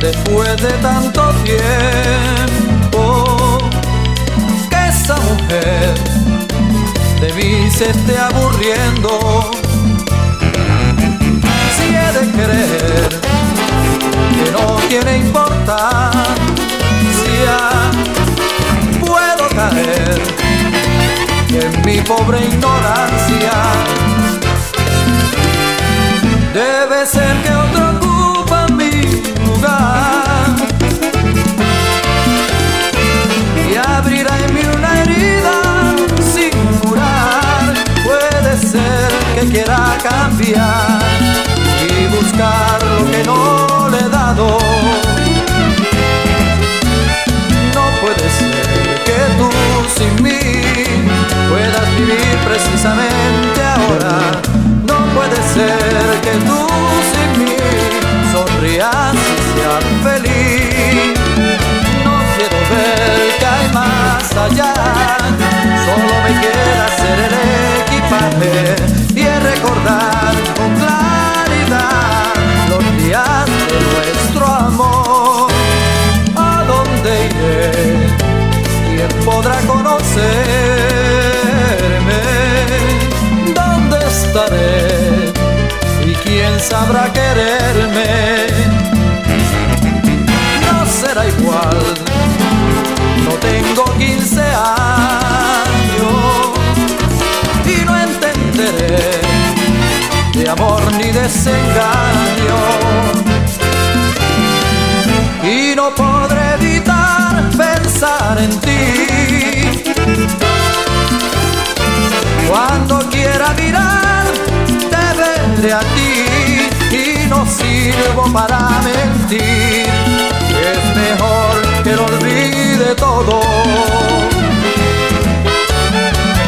después de tanto tiempo, que esa mujer de mí se esté aburriendo. Si he de creer que no tiene importancia, puedo caer en mi pobre ignorancia. Debe ser que y buscar lo que no le he dado. No puede ser que tú sin mí puedas vivir precisamente ahora. No puede ser que tú sin mí sonrías y seas feliz. ¿Y quién sabrá quererme? No será igual, no tengo 15 años y no entenderé de amor ni desengaño. Y no podré evitar a ti y no sirvo para mentir. Es mejor que lo olvide todo.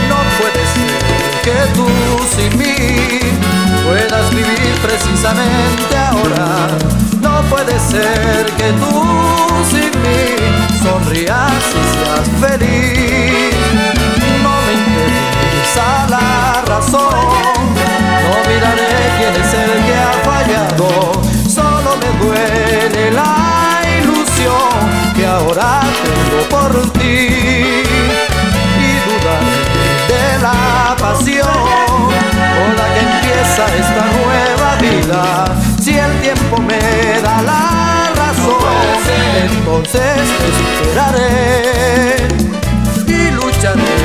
No puede ser que tú sin mí puedas vivir precisamente ahora. No puede ser que tú sin mí sonrías por ti y dudaré de la pasión con la que empieza esta nueva vida. Si el tiempo me da la razón, entonces te esperaré y lucharé